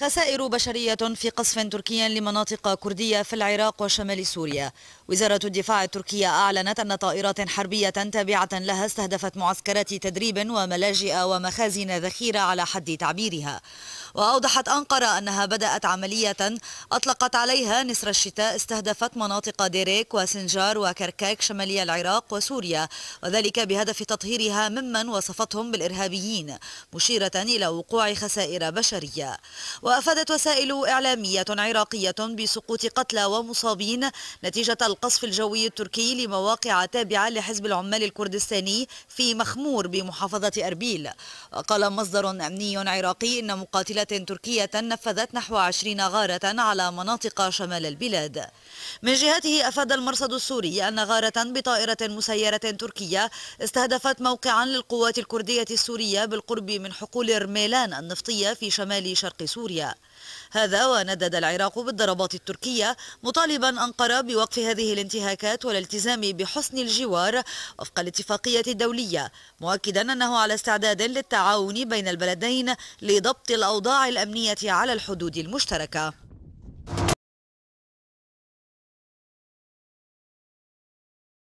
خسائر بشرية في قصف تركي لمناطق كردية في العراق وشمال سوريا. وزارة الدفاع التركية أعلنت أن طائرات حربية تابعة لها استهدفت معسكرات تدريب وملاجئ ومخازن ذخيرة على حد تعبيرها. وأوضحت أنقرة أنها بدأت عملية أطلقت عليها نسر الشتاء استهدفت مناطق ديريك وسنجار وكركاك شمالي العراق وسوريا وذلك بهدف تطهيرها ممن وصفتهم بالإرهابيين مشيرة إلى وقوع خسائر بشرية. وأفادت وسائل إعلامية عراقية بسقوط قتلى ومصابين نتيجة القصف الجوي التركي لمواقع تابعة لحزب العمال الكردستاني في مخمور بمحافظة أربيل. وقال مصدر أمني عراقي إن تركية نفذت نحو عشرين غارة على مناطق شمال البلاد. من جهته أفاد المرصد السوري أن غارة بطائرة مسيرة تركية استهدفت موقعا للقوات الكردية السورية بالقرب من حقول رميلان النفطية في شمال شرق سوريا. هذا وندد العراق بالضربات التركية مطالبا أنقرة بوقف هذه الانتهاكات والالتزام بحسن الجوار وفق الاتفاقية الدولية مؤكدا أنه على استعداد للتعاون بين البلدين لضبط الأوضاع الأمنية على الحدود المشتركة.